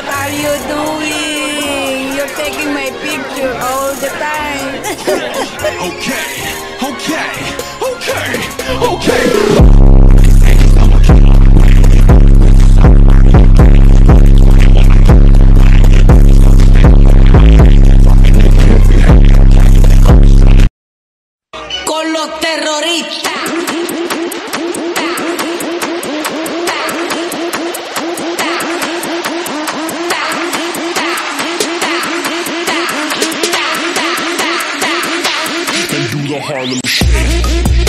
What are you doing? You're taking my picture all the time. okay, okay, okay, okay. Con los terroristas. the Harlem Shake.